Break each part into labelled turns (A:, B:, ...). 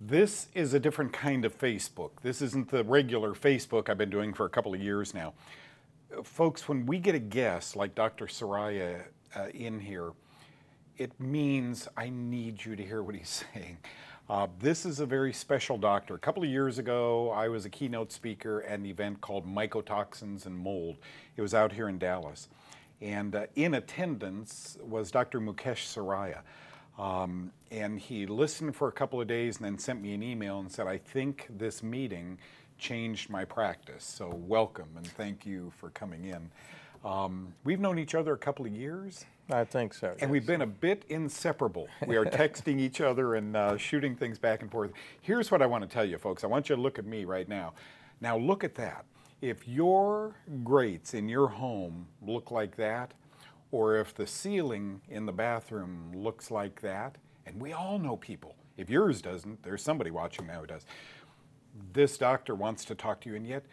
A: This is a different kind of Facebook. This isn't the regular Facebook I've been doing for a couple of years now. Folks, when we get a guest like Dr. Saraiya uh, in here, it means I need you to hear what he's saying. Uh, this is a very special doctor. A couple of years ago, I was a keynote speaker at an event called Mycotoxins and Mold. It was out here in Dallas. And uh, in attendance was Dr. Mukesh Saraiya. Um, and he listened for a couple of days and then sent me an email and said, I think this meeting changed my practice. So welcome and thank you for coming in. Um, we've known each other a couple of years.
B: I think so.
A: And yes. we've been a bit inseparable. We are texting each other and uh, shooting things back and forth. Here's what I want to tell you, folks. I want you to look at me right now. Now, look at that. If your grates in your home look like that, or if the ceiling in the bathroom looks like that, and we all know people. If yours doesn't, there's somebody watching now who does. This doctor wants to talk to you, and yet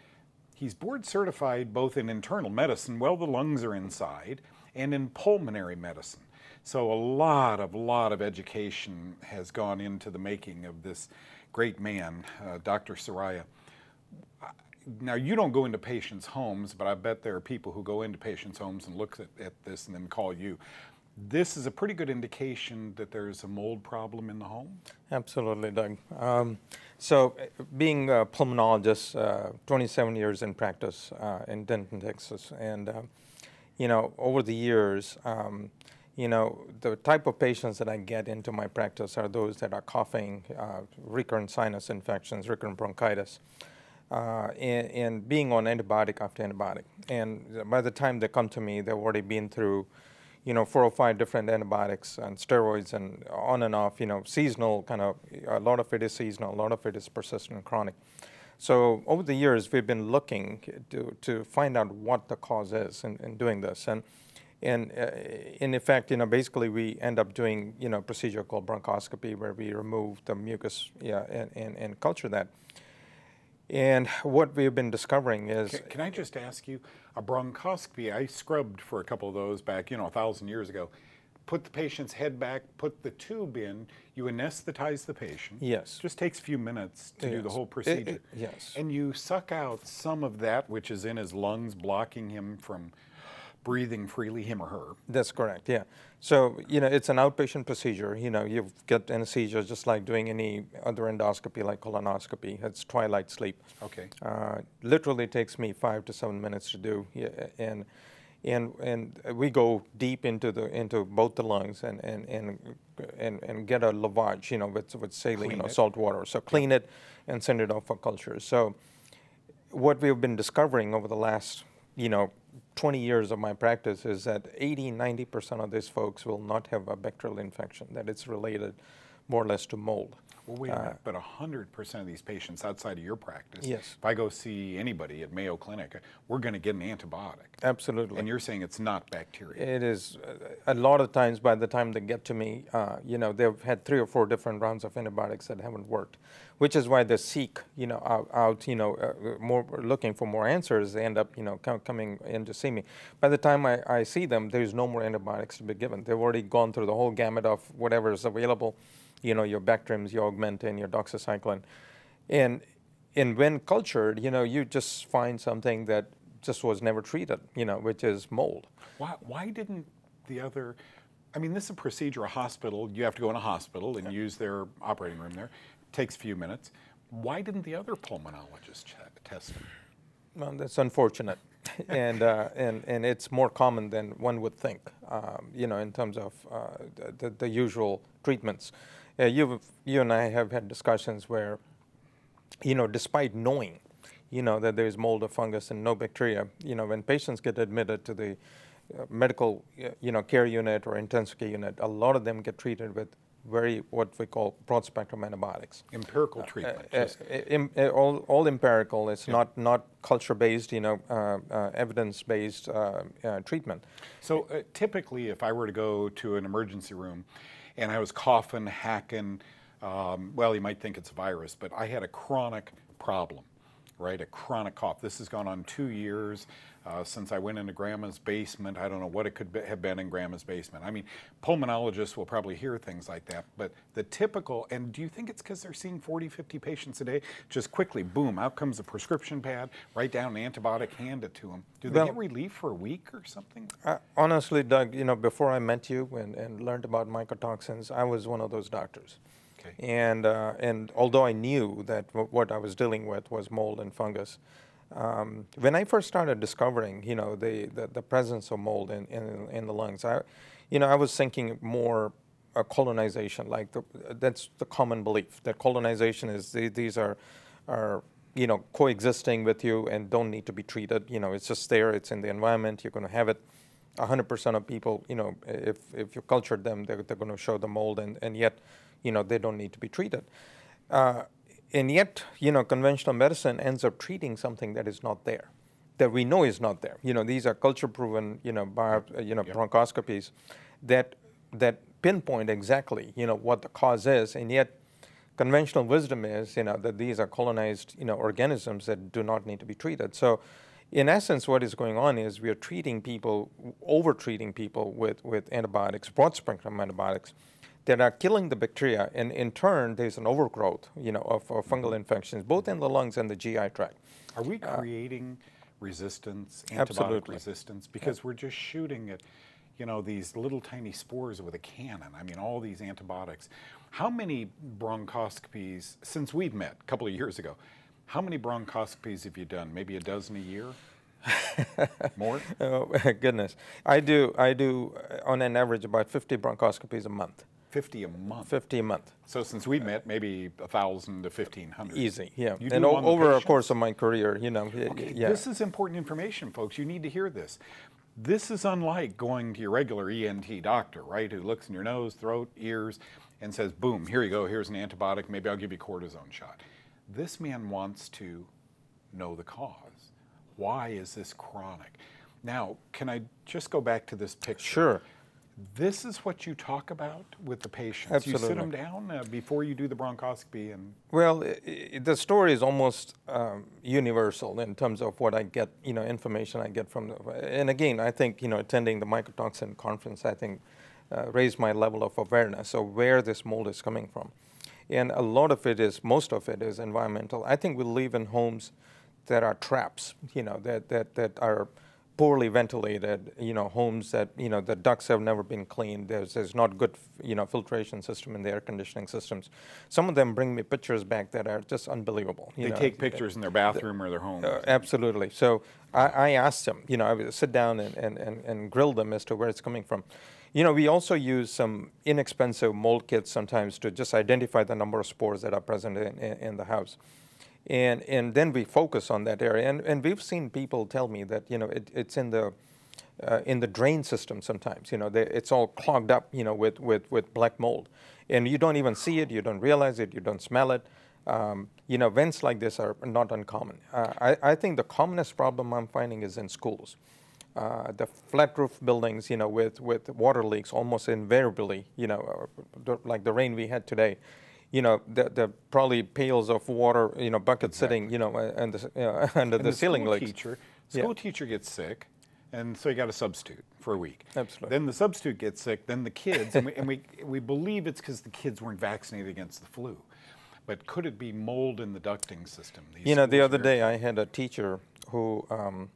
A: he's board certified both in internal medicine, well, the lungs are inside, and in pulmonary medicine. So a lot of, lot of education has gone into the making of this great man, uh, Dr. Saraiya now you don't go into patients' homes, but I bet there are people who go into patients' homes and look at, at, this and then call you. This is a pretty good indication that there's a mold problem in the home.
B: Absolutely, Doug. Um, so, being a pulmonologist, uh, 27 years in practice uh, in Denton, Texas, and uh, you know, over the years, um, you know, the type of patients that I get into my practice are those that are coughing, uh, recurrent sinus infections, recurrent bronchitis uh, and, and, being on antibiotic after antibiotic. And by the time they come to me, they've already been through, you know, four or five different antibiotics and steroids and on and off, you know, seasonal kind of, a lot of it is seasonal, a lot of it is persistent and chronic. So over the years, we've been looking to, to find out what the cause is in, in doing this. And, and uh, in effect, you know, basically we end up doing, you know, a procedure called bronchoscopy where we remove the mucus yeah, and, and, and culture that. And what we've been discovering is.
A: Can, can, I just ask you, a bronchoscopy, I scrubbed for a couple of those back, you know, a thousand years ago. Put the patient's head back, put the tube in, you anesthetize the patient.
B: Yes.
A: Just takes a few minutes to yes. do the whole procedure. It, it,
B: yes.
A: And you suck out some of that which is in his lungs, blocking him from breathing freely, him or her.
B: That's correct, yeah. So, you know, it's an outpatient procedure. You know, you get anesthesia just like doing any other endoscopy like colonoscopy. It's twilight sleep.
A: Okay.
B: Uh, literally takes me five to seven minutes to do. Yeah, and and and we go deep into the into both the lungs and and and and, and get a lavage, you know, with with saline, you know, salt water. So clean it and send it off for culture. So what we've been discovering over the last, you know, 20 years of my practice is that 80, 90% of these folks will not have a bacterial infection, that it's related more or less to mold.
A: Well, wait a minute, but 100% of these patients outside of your practice,
B: yes.
A: if I go see anybody at Mayo Clinic, we're going to get an antibiotic.
B: Absolutely.
A: And you're saying it's not bacteria.
B: It is. Uh, a lot of times by the time they get to me, uh, you know, they've had three or four different rounds of antibiotics that haven't worked, which is why they seek, you know, out, out you know, uh, more looking for more answers. They end up, you know, com coming in to see me. By the time I, I see them, there's no more antibiotics to be given. They've already gone through the whole gamut of whatever is available you know, your Bactrims, your Augmentin, your doxycycline. And, and when cultured, you know, you just find something that just was never treated, you know, which is mold.
A: Why, why didn't the other, I mean, this is a procedure, a hospital, you have to go in a hospital and yeah. use their operating room there. It takes a few minutes. Why didn't the other pulmonologist test it?
B: Well, that's unfortunate. and, uh, and, and it's more common than one would think, um, you know, in terms of uh, the, the, usual treatments. Uh, you you and I have had discussions where, you know, despite knowing, you know, that there's mold or fungus and no bacteria, you know, when patients get admitted to the uh, medical, uh, you know, care unit or intensive care unit, a lot of them get treated with very what we call broad spectrum antibiotics.
A: Empirical uh, treatment. Uh,
B: uh, all, all empirical. It's yeah. not not culture based, you know, evidence based treatment.
A: So typically, if I were to go to an emergency room and I was coughing, hacking. Um, well, you might think it's a virus, but I had a chronic problem. Right? A chronic cough. This has gone on two years uh, since I went into grandma's basement. I don't know what it could be, have been in grandma's basement. I mean, pulmonologists will probably hear things like that, but the typical, and do you think it's because they're seeing 40, 50 patients a day? Just quickly, boom, out comes a prescription pad, write down an antibiotic, hand it to them. Do they
B: Well-
A: get relief for a week or something?
B: Uh, honestly, Doug, you know, before I met you and, and learned about mycotoxins, I was one of those doctors.
A: Okay.
B: And, uh, and although I knew that what I was dealing with was mold and fungus, um, when I first started discovering, you know, the, the, the presence of mold in, in, in the lungs, I, you know, I was thinking more uh, colonization, like the, that's the common belief that colonization is the, these are, are, you know, coexisting with you and don't need to be treated. You know, it's just there, it's in the environment, you're going to have it. 100% of people, you know, if, if you culture them, they're, they're going to show the mold, and, and yet, you know, they don't need to be treated. Uh, and yet, you know, conventional medicine ends up treating something that is not there, that we know is not there. You know, these are culture-proven, you know, bio, uh, you know,
A: Yep.
B: bronchoscopies that that pinpoint exactly, you know, what the cause is, and yet conventional wisdom is, you know, that these are colonized, you know, organisms that do not need to be treated. So, in essence, what is going on is we are treating people, over treating people with, with antibiotics, broad spectrum antibiotics, that are killing the bacteria, and in turn, there's an overgrowth, you know, of, of fungal infections, both in the lungs and the GI tract.
A: Are we uh, creating resistance, antibiotic
B: Absolutely.
A: resistance? Because we're just shooting at, you know, these little tiny spores with a cannon. I mean, all these antibiotics. How many bronchoscopies, since we've met a couple of years ago, how many bronchoscopies have you done? Maybe a dozen a year? More?
B: Oh goodness, I do I do uh, on an average about 50 bronchoscopies a month,
A: 50 a month.
B: 50 a month.
A: So since we met, maybe a 1,000 to 1,500.
B: Easy, yeah.
A: You
B: and o-
A: on the
B: over a course of my career, you know,
A: Okay,
B: yeah.
A: This is important information, folks. You need to hear this. This is unlike going to your regular ENT doctor, right, who looks in your nose, throat, ears, and says, boom, here you go, here's an antibiotic, maybe I'll give you a cortisone shot. This man wants to know the cause. Why is this chronic? Now, can I just go back to this picture?
B: Sure.
A: This is what you talk about with the patients. You sit them down uh, before you do the bronchoscopy and
B: Well, i- i- the story is almost um, universal in terms of what I get, you know, information I get from the. And again, I think you know, attending the mycotoxin conference, I think, uh, raised my level of awareness of where this mold is coming from, and a lot of it is, most of it is environmental. I think we live in homes that are traps, you know, that that that are poorly ventilated, you know, homes that, you know, the ducts have never been cleaned. There's, there's not good, you know, filtration system in the air conditioning systems. Some of them bring me pictures back that are just unbelievable.
A: They
B: know.
A: take pictures in their bathroom or their home.
B: Uh, absolutely. So I, I asked them, you know, I would sit down and, and, and, and grill them as to where it's coming from. You know, we also use some inexpensive mold kits sometimes to just identify the number of spores that are present in, in, in the house. And, and then we focus on that area. And, and we've seen people tell me that, you know, it, it's in the, uh, in the drain system sometimes. You know, they, it's all clogged up, you know, with, with, with black mold. And you don't even see it, you don't realize it, you don't smell it. Um, you know, events like this are not uncommon. Uh, I, I think the commonest problem I'm finding is in schools. Uh, the flat roof buildings, you know, with, with water leaks almost invariably, you know, like the rain we had today, you know, the, the probably pails of water, you know, buckets sitting, you know, and the, you know, under
A: And
B: the, ceiling
A: school
B: leaks.
A: Teacher,
B: Yeah.
A: school teacher gets sick, and so you got a substitute for a week.
B: Absolutely.
A: Then the substitute gets sick. Then the kids, and we and we, we believe it's because the kids weren't vaccinated against the flu, but could it be mold in the ducting system? These
B: You know, the other day I had a teacher who um,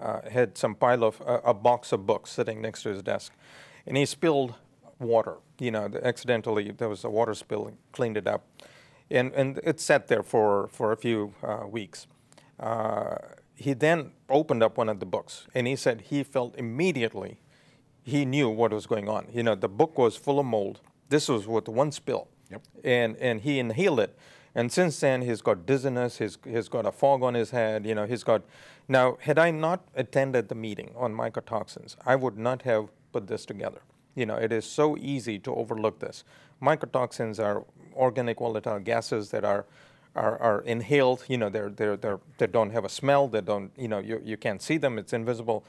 B: uh, had some pile of uh, a box of books sitting next to his desk, and he spilled water. You know, the- accidentally there was a water spill, cleaned it up, and and it sat there for for a few uh, weeks. Uh, he then opened up one of the books, and he said he felt immediately he knew what was going on. You know, the book was full of mold. This was with one spill.
A: Yep.
B: And and he inhaled it. And since then, he's got dizziness. He's he's got a fog on his head. You know, he's got. Now, had I not attended the meeting on mycotoxins, I would not have put this together. You know, it is so easy to overlook this. Mycotoxins are organic volatile gases that are are, are inhaled. You know, they're, they're, they're, they don't have a smell. They don't, you know, you, you can't see them. It's invisible.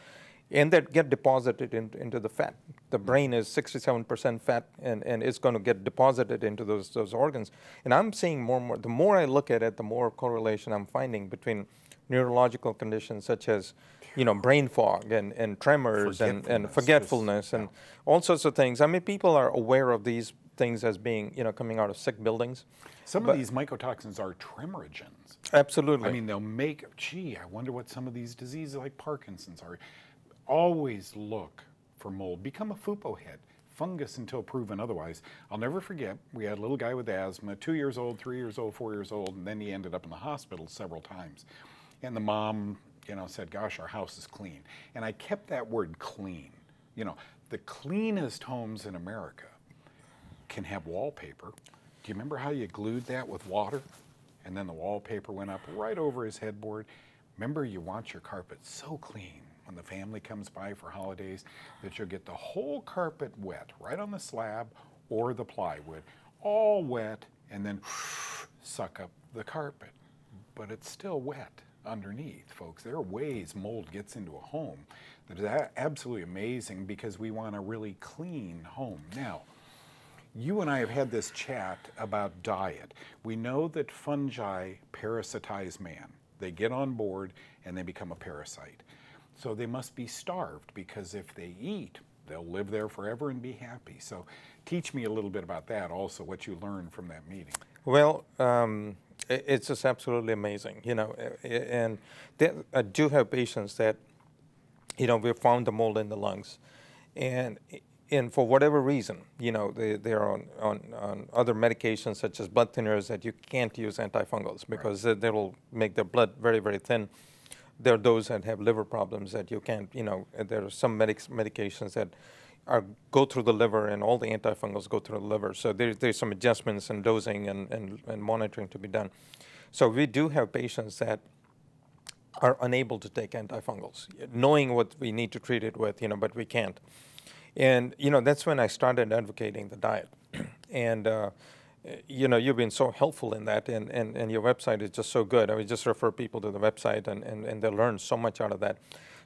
B: And that get deposited in, into the fat. The brain is 67% fat, and, and it's going to get deposited into those, those organs. And I'm seeing more and more, the more I look at it, the more correlation I'm finding between neurological conditions such as, you know, brain fog and, and tremors and, and
A: Forgetfulness,
B: forgetfulness and all sorts of things. I mean, people are aware of these things as being, you know, coming out of sick buildings.
A: Some
B: But-
A: of these mycotoxins are tremorogens.
B: Absolutely.
A: I mean, they'll make, gee, I wonder what some of these diseases like Parkinson's are. Always look for mold. Become a FUPO head. Fungus until proven otherwise. I'll never forget, we had a little guy with asthma, two years old, three years old, four years old, and then he ended up in the hospital several times. And the mom, you know, said, gosh, our house is clean. And I kept that word clean. You know, the cleanest homes in America can have wallpaper. Do you remember how you glued that with water? And then the wallpaper went up right over his headboard. Remember, you want your carpet so clean when the family comes by for holidays that you'll get the whole carpet wet, right on the slab or the plywood, all wet, and then suck up the carpet. But it's still wet underneath, folks. There are ways mold gets into a home that is absolutely amazing because we want a really clean home. Now, you and I have had this chat about diet. We know that fungi parasitize man. They get on board and they become a parasite. So they must be starved because if they eat, they'll live there forever and be happy. So teach me a little bit about that also, what you learned from that meeting.
B: Well, um, it's just absolutely amazing, you know. And I do have patients that, you know, we found the mold in the lungs, and and for whatever reason, you know, they they're on, on, on other medications such as blood thinners that you can't use antifungals because they, they will make their blood very very thin. There are those that have liver problems that you can't, you know, there are some medics, medications that are go through the liver and all the antifungals go through the liver. So there, there's some adjustments and dosing and, and, and monitoring to be done. So we do have patients that are unable to take antifungals, knowing what we need to treat it with, you know, but we can't. And you know that's when I started advocating the diet, and uh, you know you've been so helpful in that, and, and, and your website is just so good. I would just refer people to the website, and, and, and they learn so much out of that.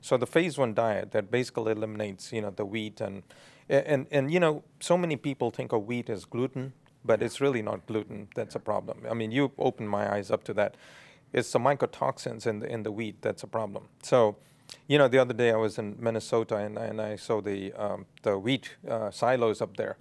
B: So the phase one diet that basically eliminates you know the wheat and and and you know so many people think of wheat as gluten, but it's really not gluten that's a problem. I mean you opened my eyes up to that. It's the mycotoxins in the in the wheat that's a problem. So you know, the other day I was in Minnesota and, and I saw the, um, the wheat uh, silos up there.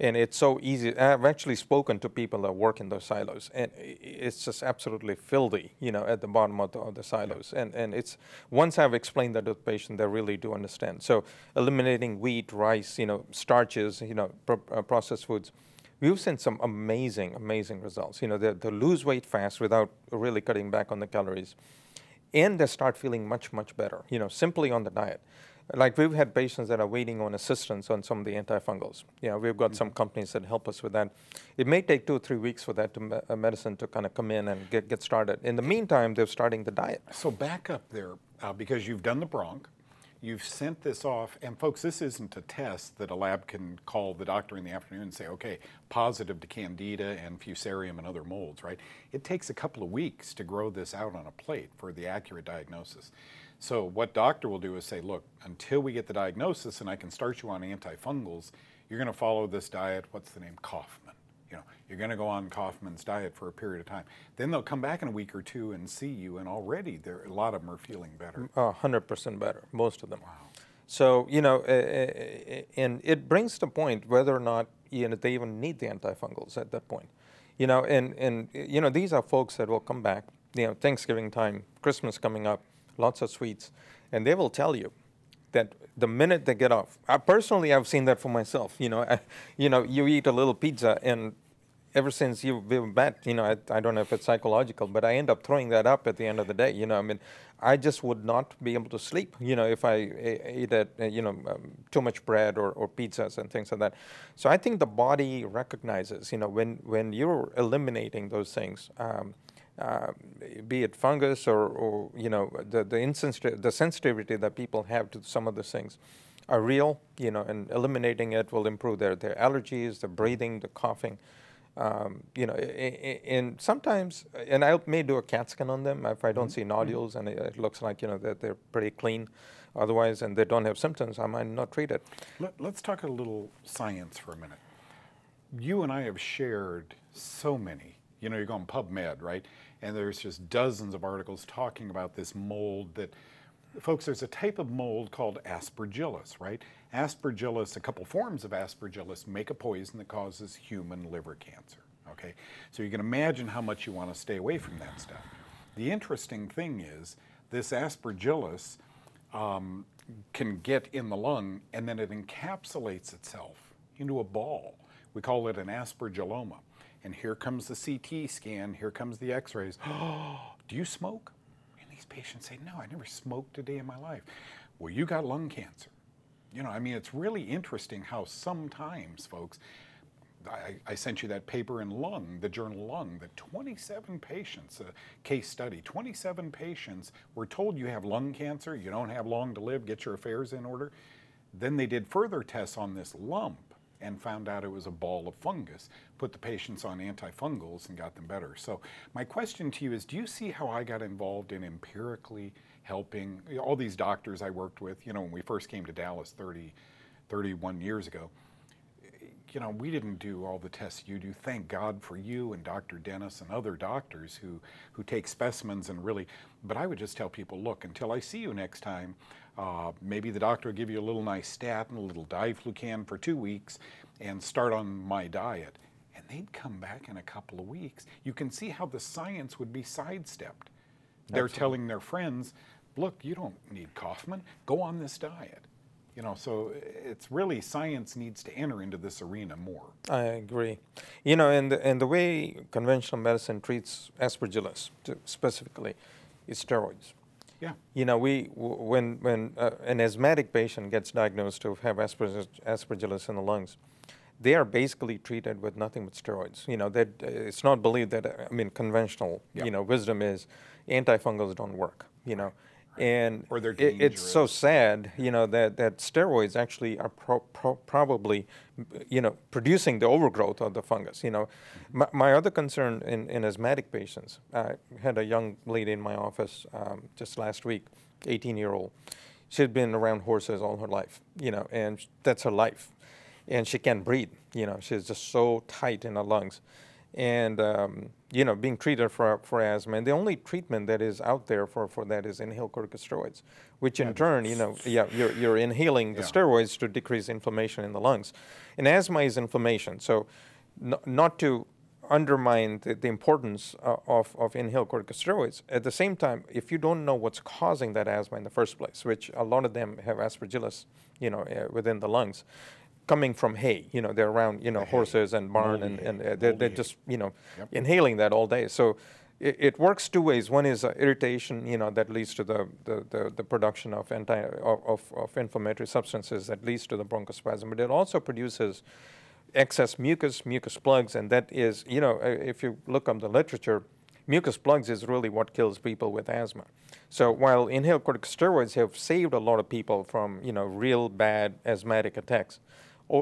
B: And it's so easy. I've actually spoken to people that work in those silos, and it's just absolutely filthy, you know, at the bottom of the, of the silos. And, and it's once I've explained that to the patient, they really do understand. So eliminating wheat, rice, you know, starches, you know, pro- uh, processed foods, we've seen some amazing, amazing results. You know, they, they lose weight fast without really cutting back on the calories and they start feeling much much better you know simply on the diet. Like we've had patients that are waiting on assistance on some of the antifungals. You know we've got some companies that help us with that. It may take two or three weeks for that to me- uh, medicine to kind of come in and get, get started. In the meantime they're starting the diet.
A: So back up there, uh, because you've done the bronch, you've sent this off, and folks, this isn't a test that a lab can call the doctor in the afternoon and say, okay, positive to candida and fusarium and other molds, right? It takes a couple of weeks to grow this out on a plate for the accurate diagnosis. So what doctor will do is say, look, until we get the diagnosis and I can start you on antifungals, you're going to follow this diet. What's the name? Kaufmann. You're going to go on Kaufmann's diet for a period of time. Then they'll come back in a week or two and see you, and already there a lot of them are feeling better.
B: uh, 100% better most of them Wow. so you know uh, uh, and it brings the point whether or not you know they even need the antifungals at that point you know and and you know these are folks that will come back you know thanksgiving time christmas coming up lots of sweets and they will tell you that the minute they get off I personally i've seen that for myself you know I, you know you eat a little pizza and ever since you we've met, you know, I, I don't know if it's psychological, but I end up throwing that up at the end of the day. You know, I mean, I just would not be able to sleep. You know, if I ate at uh, you know um, too much bread or, or pizzas and things like that. So I think the body recognizes, you know, when when you're eliminating those things. Um, uh, be it fungus or, or you know the the, insensitiv- the sensitivity that people have to some of those things are real, you know, and eliminating it will improve their, their allergies, the breathing, the coughing. Um, you know, and sometimes, and I may do a CAT scan on them if I don't mm-hmm. see nodules and it, looks like you know that they're pretty clean. Otherwise, and they don't have symptoms, I might not treat it.
A: Let, let's talk a little science for a minute. You and I have shared so many. You know, you're going PubMed, right? And there's just dozens of articles talking about this mold that folks, there's a type of mold called aspergillus, right? Aspergillus, a couple forms of aspergillus make a poison that causes human liver cancer, okay? So you can imagine how much you want to stay away from that stuff. The interesting thing is this aspergillus um, can get in the lung and then it encapsulates itself into a ball. We call it an aspergilloma. And here comes the CT scan, here comes the x-rays. Do you smoke? Patients say, no, I never smoked a day in my life. Well, you got lung cancer. You know, I mean, it's really interesting how sometimes, folks, I, I, sent you that paper in Lung, the journal Lung, that 27 patients, a case study, 27 patients were told you have lung cancer, you don't have long to live, get your affairs in order. Then they did further tests on this lump and found out it was a ball of fungus, put the patients on antifungals and got them better. So my question to you is, do you see how I got involved in empirically helping all these doctors I worked with, you know, when we first came to Dallas 30, 31 years ago, you know, we didn't do all the tests you do. Thank God for you and Dr. Dennis and other doctors who, who take specimens and really, but I would just tell people, look, until I see you next time, uh, maybe the doctor will give you a little nystatin, a little diflucan for two weeks, and start on my diet. And they'd come back in a couple of weeks. You can see how the science would be sidestepped. They're telling their friends, look, you don't need Kaufmann, go on this diet. You know, so it's really science needs to enter into this arena more.
B: I agree. You know, and and the way conventional medicine treats aspergillus specifically is steroids.
A: Yeah.
B: You know, we when when uh, an asthmatic patient gets diagnosed to have aspergillus in the lungs, they are basically treated with nothing but steroids. You know, that uh, it's not believed that uh, I mean conventional yeah. you know wisdom is antifungals don't work. You know, and it, it's so sad, you know, that, that steroids actually are pro, pro, probably, you know, producing the overgrowth of the fungus. You know, mm-hmm. my, my, other concern in, in asthmatic patients, I had a young lady in my office um, just last week, 18 year old. She'd been around horses all her life, you know, and that's her life. And she can't breathe, you know, she's just so tight in her lungs and um, you know being treated for, for asthma. And the only treatment that is out there for, for that is inhaled corticosteroids which in yeah, turn you know yeah you're, you're inhaling the yeah. steroids to decrease inflammation in the lungs. And asthma is inflammation. So n- not to undermine the, the importance uh, of, of inhaled corticosteroids at the same time if you don't know what's causing that asthma in the first place which a lot of them have aspergillus you know uh, within the lungs coming from hay. You know, they're around, you know, the horses hay. and barn, Moldy and, and uh, they're, they're just, you know, yep. inhaling that all day. So it, it works two ways. One is uh, irritation, you know, that leads to the, the, the, the production of, anti, of, of, of, inflammatory substances that leads to the bronchospasm. But it also produces excess mucus, mucus plugs, and that is, you know, uh, if you look up the literature, mucus plugs is really what kills people with asthma. So while inhaled corticosteroids have saved a lot of people from, you know, real bad asthmatic attacks,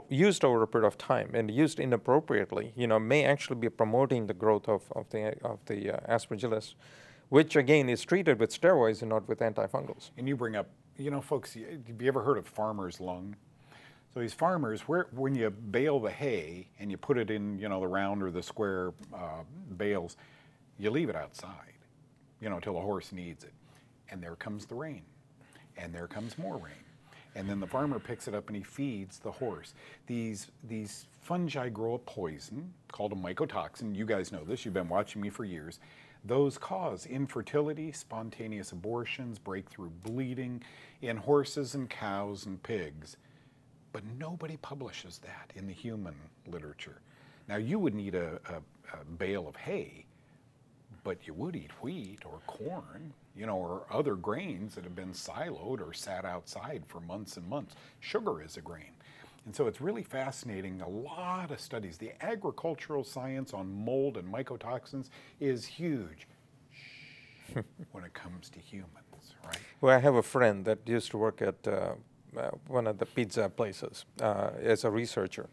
B: used over a period of time and used inappropriately, you know, may actually be promoting the growth of, of the, of the uh, aspergillus, which again is treated with steroids and not with antifungals.
A: And you bring up, you know, folks, have you ever heard of farmer's lung? So these farmers, where, when you bale the hay and you put it in, you know, the round or the square uh, bales, you leave it outside, you know, until the horse needs it. And there comes the rain. And there comes more rain and then the farmer picks it up and he feeds the horse. These, these fungi grow a poison called a mycotoxin. You guys know this, you've been watching me for years. Those cause infertility, spontaneous abortions, breakthrough bleeding in horses and cows and pigs. But nobody publishes that in the human literature. Now, you would need a, a, a bale of hay, but you would eat wheat or corn you know, or other grains that have been siloed or sat outside for months and months. Sugar is a grain. And so it's really fascinating. A lot of studies. The agricultural science on mold and mycotoxins is huge when it comes to humans, right?
B: Well, I have a friend that used to work at uh, uh, one of the pizza places uh, as a researcher.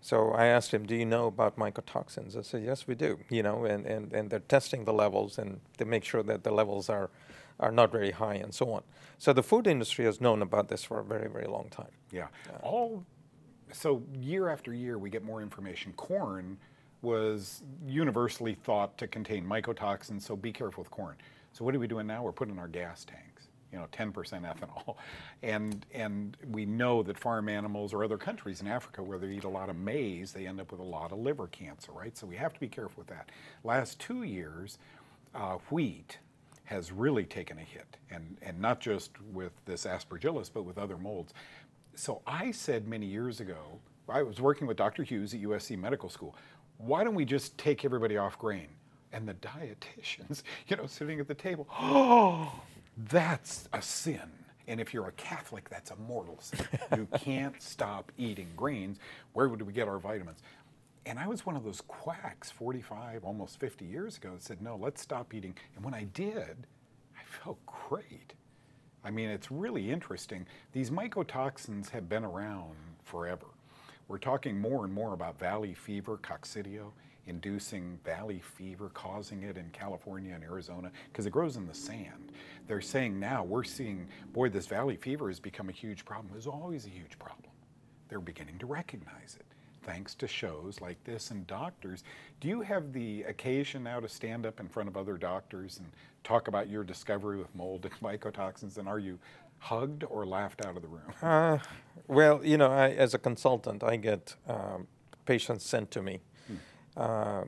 B: So I asked him, "Do you know about mycotoxins?" I said, "Yes, we do." You know, and, and, and they're testing the levels and to make sure that the levels are are not very high and so on. So the food industry has known about this for a very very long time.
A: Yeah. All so year after year we get more information. Corn was universally thought to contain mycotoxins, so be careful with corn. So what are we doing now? We're putting in our gas tanks, you know, 10% ethanol. And, and we know that farm animals or other countries in Africa where they eat a lot of maize, they end up with a lot of liver cancer, right? So we have to be careful with that. Last two years, uh, wheat has really taken a hit, and, and not just with this aspergillus, but with other molds. So I said many years ago, I was working with Dr. Hughes at USC Medical School why don't we just take everybody off grain? And the dietitians, you know, sitting at the table, oh, that's a sin. And if you're a Catholic, that's a mortal sin. You can't stop eating grains. Where would we get our vitamins? And I was one of those quacks 45, almost 50 years ago that said, no, let's stop eating. And when I did, I felt great. I mean, it's really interesting. These mycotoxins have been around forever. We're talking more and more about valley fever, coccidio, inducing valley fever, causing it in California and Arizona, because it grows in the sand. They're saying now, we're seeing, boy, this valley fever has become a huge problem. It was always a huge problem. They're beginning to recognize it thanks to shows like this and doctors. Do you have the occasion now to stand up in front of other doctors and talk about your discovery with mold and mycotoxins? And are you hugged or laughed out of the room?
B: Uh, well, you know, I, as a consultant, I get um, patients sent to me. Uh,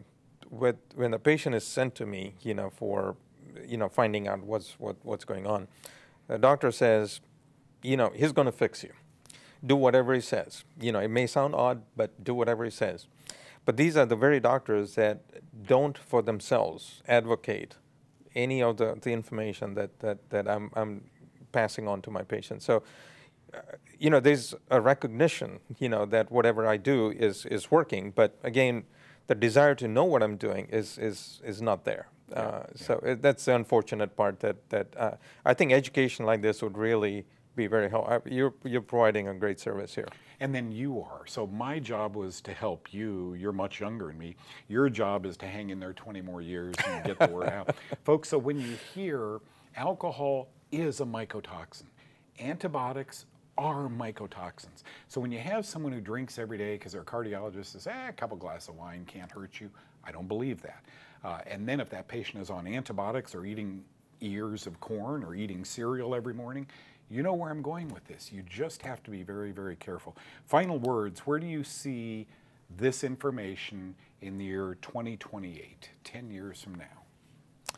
B: with, when a patient is sent to me, you know, for, you know, finding out what's, what, what's going on, the doctor says, you know, he's going to fix you. Do whatever he says. You know, it may sound odd, but do whatever he says. But these are the very doctors that don't for themselves advocate any of the, the information that, that, that I'm, I'm passing on to my patients. So, uh, you know, there's a recognition, you know, that whatever I do is is working. But again, the desire to know what I'm doing is is is not there. Yeah, uh, yeah. So it, that's the unfortunate part. That that uh, I think education like this would really be very helpful. Uh, you're you're providing a great service here.
A: And then you are. So my job was to help you. You're much younger than me. Your job is to hang in there 20 more years and get the word out, folks. So when you hear alcohol is a mycotoxin. Antibiotics are mycotoxins. So when you have someone who drinks every day because their cardiologist says, eh, a couple glasses of wine can't hurt you, I don't believe that. Uh, and then if that patient is on antibiotics or eating ears of corn or eating cereal every morning, you know where I'm going with this. You just have to be very, very careful. Final words, where do you see this information in the year 2028, 10 years from now?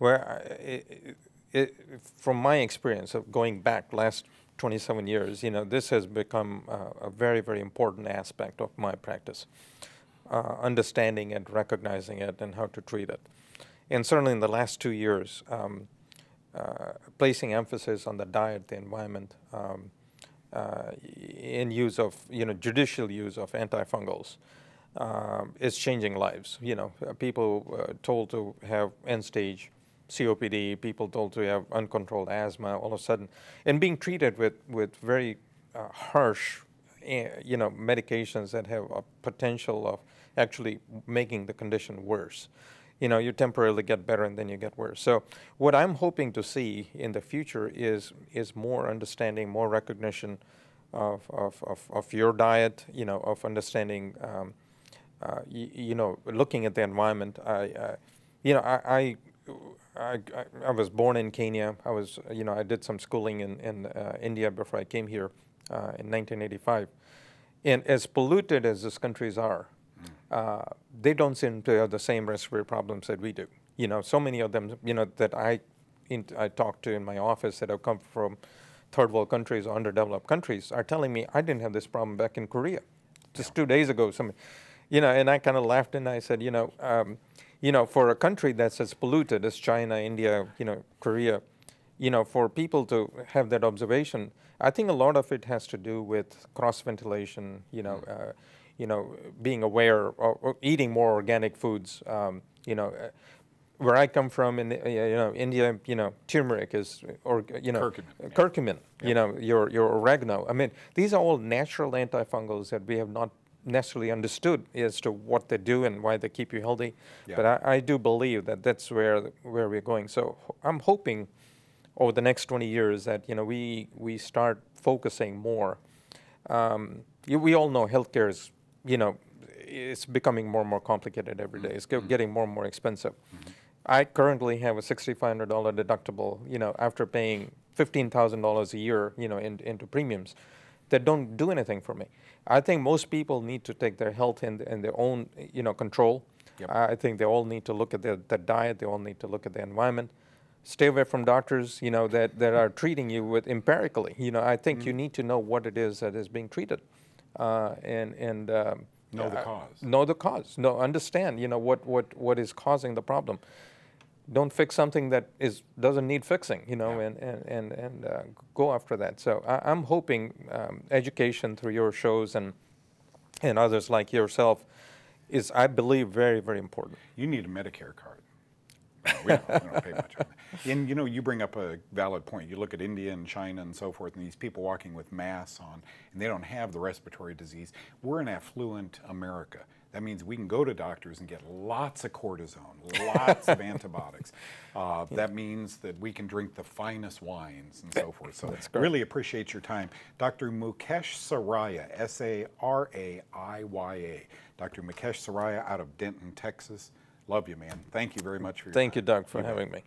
B: Well, it, it, from my experience of going back last 27 years, you know, this has become uh, a very, very important aspect of my practice, uh, understanding it, recognizing it, and how to treat it. And certainly in the last two years, um, uh, placing emphasis on the diet, the environment, um, uh, in use of, you know, judicial use of antifungals um, is changing lives. You know, people uh, told to have end-stage COPD, people told to have uncontrolled asthma all of a sudden, and being treated with, with very uh, harsh, uh, you know, medications that have a potential of actually making the condition worse. You know, you temporarily get better and then you get worse. So what I'm hoping to see in the future is, is more understanding, more recognition of, of, of, of your diet, you know, of understanding, um, uh, you know, looking at the environment. I, uh, you know, I I, I, I, was born in Kenya. I was, you know, I did some schooling in, in uh, India before I came here uh, in 1985. And as polluted as these countries are, mm. uh, they don't seem to have the same respiratory problems that we do. You know, so many of them, you know, that I, in, I talk to in my office that have come from third world countries or underdeveloped countries are telling me I didn't have this problem back in Korea. Just yeah. two days ago, some, you know, and I kind of laughed and I said, you know, um, you know, for a country that's as polluted as China, India, you know, Korea, you know, for people to have that observation, I think a lot of it has to do with cross ventilation, you know, uh, you know, being aware or, or, eating more organic foods. Um, you know, uh, where I come from in uh, you know India, you know, turmeric is or you know curcumin, curcumin yeah. you know, your your oregano. I mean, these are all natural antifungals that we have not necessarily understood as to what they do and why they keep you healthy.
A: Yeah.
B: But I, I do believe that that's where where we're going. So I'm hoping over the next 20 years that you know we we start focusing more. Um, you, we all know healthcare is you know it's becoming more and more complicated every day. It's
A: Mm-hmm.
B: getting more and more expensive. I currently have a $6,500 deductible. You know, after paying $15,000 a year, you know, in, into premiums, that don't do anything for me. I think most people need to take their health in, in their own, you know, control.
A: Yep.
B: I think they all need to look at their, their diet. They all need to look at their environment. Stay away from doctors, you know, that, that are treating you with empirically. You know, I think
A: Mm-hmm.
B: you need to know what it is that is being treated, uh, and and um,
A: Know the
B: uh,
A: cause.
B: Know the cause. No, understand. You know what what what is causing the problem. Don't fix something that is doesn't need fixing. You know,
A: Yeah.
B: and and and and uh, go after that. So I, I'm hoping um, education through your shows and and others like yourself is, I believe, very very important.
A: You need a Medicare card. No, we, don't, we don't pay much on that. And you know, you bring up a valid point. You look at India and China and so forth, and these people walking with masks on, and they don't have the respiratory disease. We're an affluent America. That means we can go to doctors and get lots of cortisone, lots of antibiotics. Uh, That means that we can drink the finest wines and so forth. So really appreciate your time. Dr. Mukesh Saraiya, S A R A I Y A. Dr. Mukesh Saraiya out of Denton, Texas. Love you, man. Thank you very much for your
B: Thank you. Doug, for
A: You
B: having me.